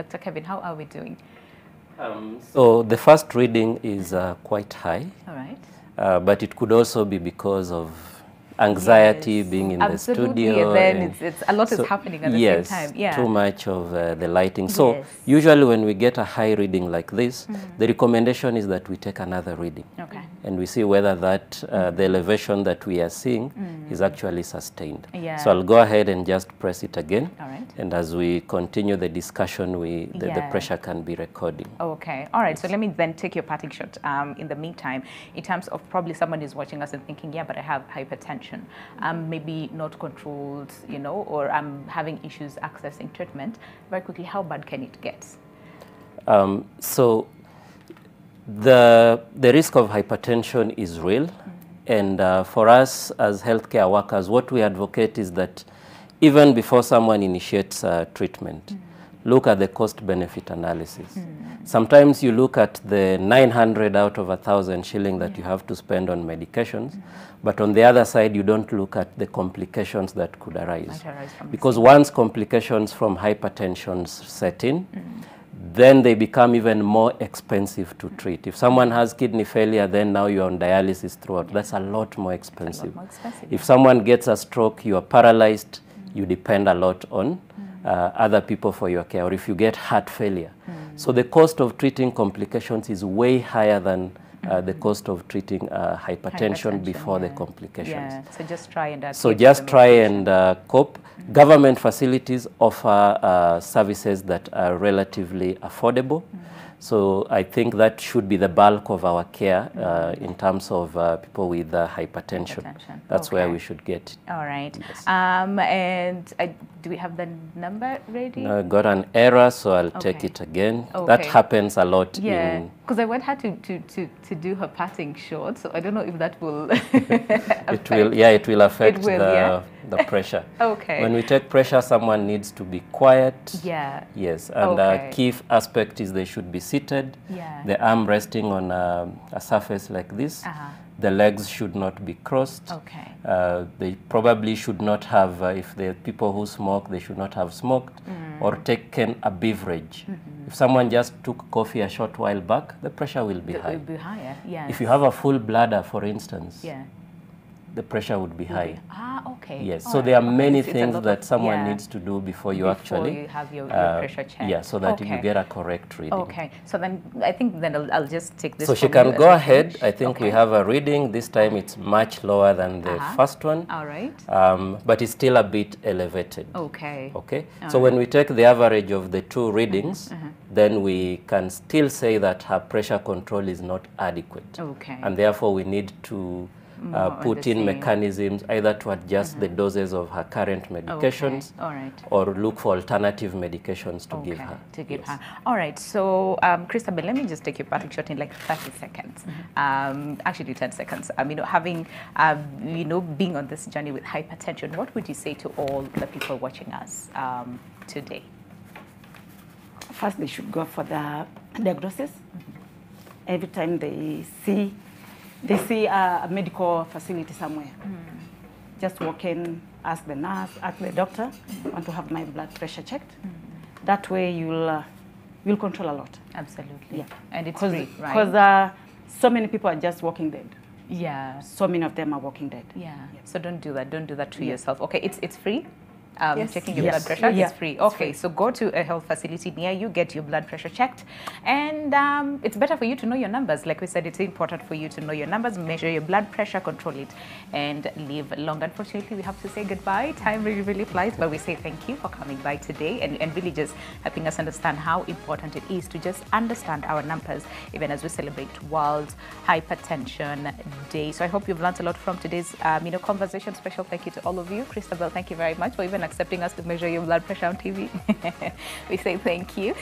Dr. Kevin, how are we doing? Um, so the first reading is uh, quite high, All right. uh, but it could also be because of anxiety Yes, being in absolutely, the studio. and then and it's- it's- a lot is happening at the same yes, time, yeah. too much of uh, the lighting. So Yes. usually when we get a high reading like this, the recommendation is that we take another reading. Okay. And we see whether that uh, the elevation that we are seeing is actually sustained. Yeah. So I'll go ahead and just press it again. All right. And as we continue the discussion, we the, the pressure can be recording. Okay. All right. So let me then take your parting shot. Um, in the meantime, in terms of probably someone is watching us and thinking, yeah, but I have hypertension. Um, maybe not controlled, you know, or I'm having issues accessing treatment. Very quickly, how bad can it get? Um, so the, the risk of hypertension is real. And uh, for us as healthcare workers, what we advocate is that even before someone initiates uh, treatment, look at the cost benefit analysis. Sometimes you look at the 900 out of a 1,000 shilling that you have to spend on medications, but on the other side, you don't look at the complications that could arise. Arise Because once complications from hypertension set in, then they become even more expensive to treat. If someone has kidney failure, then now you're on dialysis throughout. That's a lot more expensive. more expensive, If someone gets a stroke, you are paralyzed, you depend a lot on uh, other people for your care, or if you get heart failure. So the cost of treating complications is way higher than uh, the cost of treating uh, hypertension, before the complications. Yeah. So just try and So just try and uh, cope. Government facilities offer uh, services that are relatively affordable. So I think that should be the bulk of our care uh, in terms of uh, people with uh, hypertension. Hypertension, That's where we should get. All right. Um, and do we have the number ready? I got an error, so I'll take it again. That happens a lot Yeah, because I want her to, to, to, to do her parting shot, so I don't know if that will. it will yeah it will affect it will, the, yeah? The pressure. Okay. When we take pressure, someone needs to be quiet. Yeah. Yes, and Okay. uh, key aspect is they should be seated. Yeah. The arm resting on a, a surface like this. Uh-huh. The legs should not be crossed. Okay. Uh, they probably should not have, uh, if they're people who smoke, they should not have smoked or taken a beverage. If someone just took coffee a short while back, the pressure will be It high. will be higher. Yeah. If you have a full bladder, for instance, Yeah. The pressure would be high. Ah, okay. Yes, All so right. there are many so things that someone yeah, needs to do before you before actually you have your, your uh, pressure checked. Yeah, so that you get a correct reading. Okay. So then I think then I'll, I'll just take this. So she can go ahead. I think we have a reading. This time it's much lower than the Uh-huh. first one, All right. um, but it's still a bit elevated. Okay. Okay. So when we take the average of the two readings, then we can still say that her pressure control is not adequate. Okay. And therefore we need to uh, put in same. mechanisms either to adjust the doses of her current medications All right. or look for alternative medications to give her. To give Yes. her. All right. So, um, Christabel, let me just take your parting shot in like 30 seconds. Um, actually, 10 seconds. Um, you know, having, um, you know, being on this journey with hypertension, what would you say to all the people watching us um, today? First, they should go for the diagnosis. Every time they see, they see a, a medical facility somewhere, just walk in, ask the nurse, ask the doctor, want to have my blood pressure checked. That way, you'll uh, you'll control a lot. Absolutely. Yeah. And it's Because free, right? because uh, so many people are just walking dead. yeah. So many of them are walking dead. Yeah. So don't do that. Don't do that to Yeah. yourself. Okay, it's it's free. Um, Yes. Checking your Yes. blood pressure Yeah. is free. Okay, free. so go to a health facility near you, get your blood pressure checked, and um, it's better for you to know your numbers. Like we said, it's important for you to know your numbers, measure your blood pressure, control it, and live long. Unfortunately, we have to say goodbye. Time really, really flies, but we say thank you for coming by today and, and really just helping us understand how important it is to just understand our numbers, even as we celebrate World Hypertension Day. So I hope you've learned a lot from today's um, you know conversation. Special thank you to all of you. Christabel, thank you very much for even accepting us to measure your blood pressure on TV. we say thank you.